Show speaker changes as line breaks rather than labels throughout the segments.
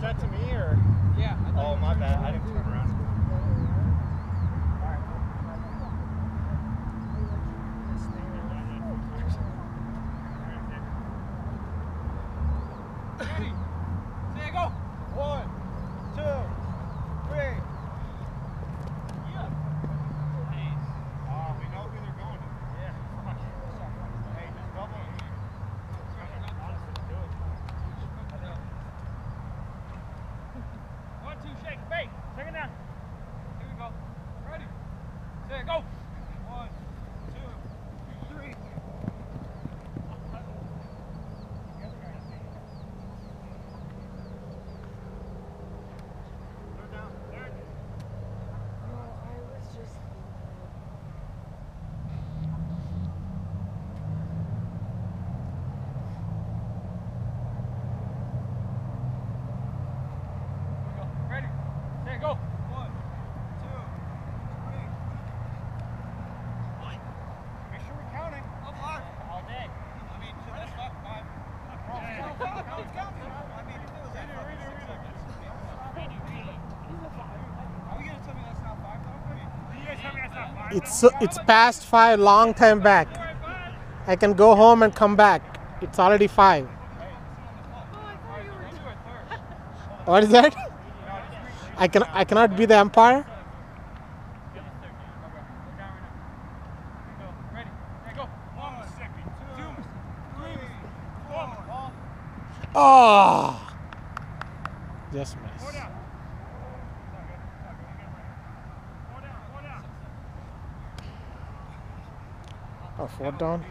that to me or?
Yeah.
Oh, my bad. I didn't turn around.
It's
it's past five, long time back. I can go home and come back. It's already five. What is that? I can I cannot be the
empire.
Oh,
ah. just. Yes,
Oh,
four down.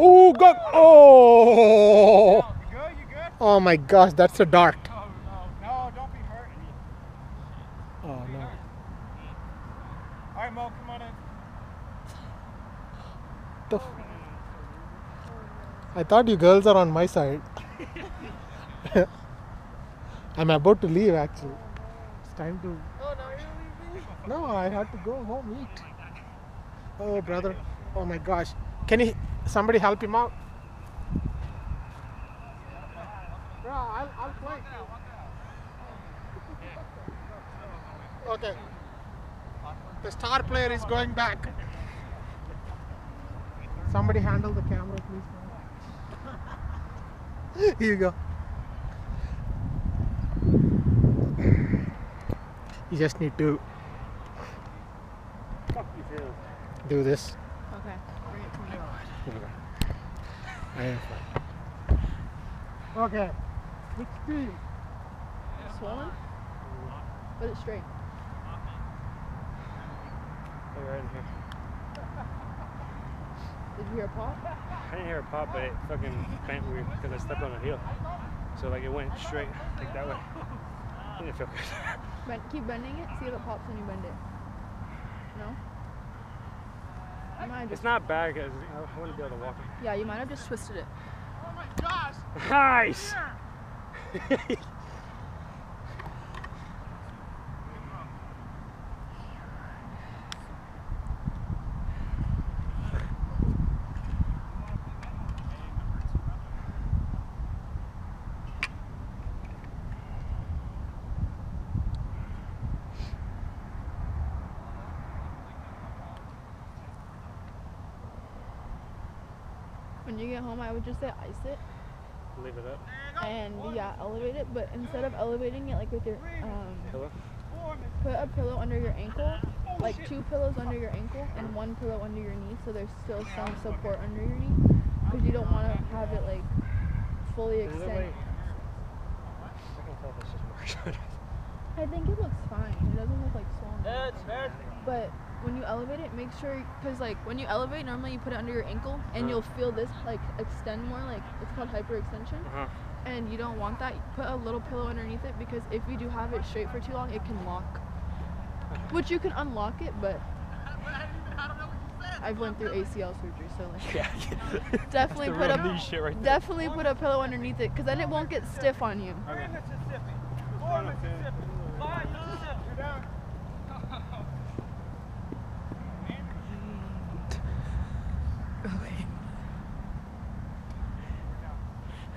Oh,
go! Oh!
You good? You good?
Oh my gosh, that's a dart.
Oh no. No, don't be hurt.
Oh no.
All right, Mo, come on in.
The f- I thought you girls are on my side. I'm about to leave actually. It's time to.
Oh, no, you're leaving.
No, I had to go home eat. Oh, oh brother. Oh my gosh. Can you somebody help him out? Bro, I'll, I'll play. Okay. The star player is going back. Somebody handle the camera, please. Here you go. You just need to do this.
Okay. Bring it to me.
I am fine. Okay. Which team?
Swollen? But it's straight.
right in here.
Did you hear a pop?
I didn't hear a pop, but it fucking bent weird because I stepped on a heel. So like it went straight like that way. It didn't feel good.
Bend, keep bending it. See if it pops when you bend it. No? You
It's not bad because I wouldn't be able to walk it.
yeah, you might have just twisted it.
Oh my gosh.
Nice!
When you get home, I would just say ice it
Leave it up.
and yeah, elevate it. But instead of elevating it like with your um,
Pillow.
put a pillow under your ankle, like two pillows under your ankle and one pillow under your knee, so there's still some support under your knee, because you don't want to have it like fully
Is it
extend.
like- I can tell if it's just more.
I think it looks fine. It doesn't look like swollen.
Head, head.
But when you elevate it, make sure, because like when you elevate, normally you put it under your ankle, and
Uh.
you'll feel this like extend more. Like it's called hyperextension,
uh-huh.
and you don't want that. Put a little pillow underneath it because if you do have it straight for too long, it can lock. Which you can unlock it, but I've went through ACL surgery, so like
Yeah.
definitely put
real
a
shit right there.
definitely put a pillow underneath it, because then it won't get stiff on you.
Three Mississippi. Four Mississippi. Five Mississippi. You're down.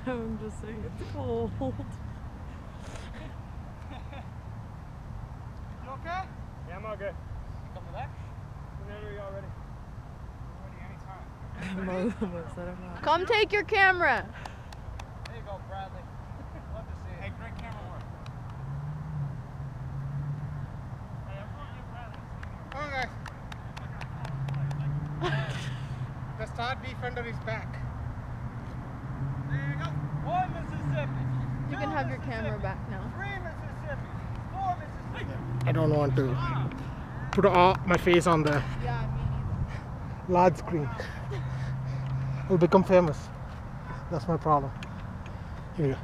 I'm just saying it's cold.
You okay?
Yeah, I'm all good.
Coming back?
Whenever y'all ready.
We're ready anytime.
Come take your camera.
There you go, Bradley. Love to see it. Hey, great camera work. Hey, I'm going to get Bradley.
Okay. the star defender is back.
There you go. One Mississippi.
You can have your camera back now.
Three Mississippi. Four Mississippi.
I don't want to put all my face on the
Yeah,
large screen. I'll become famous. That's my problem. Here you go.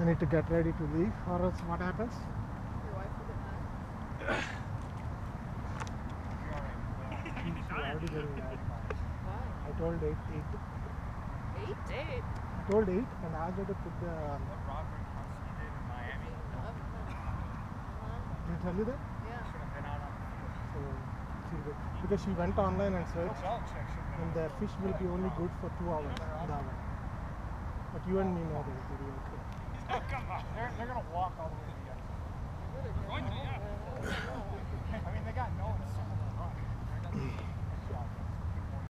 I need to get ready to leave, or else what happens?
Your wife will get mad.
She's already getting mad.
Why?
I told eight, eight,
Eight? Eight.
Eight I told eight, and I asked her to put the. Um, tell you that?
Yeah.
So, she because she went online and searched, and the fish will be only good for two hours. But you and me know that it will be okay.
Come on.
They're, they're going to walk all
the way
to the end. I mean, they got no one to.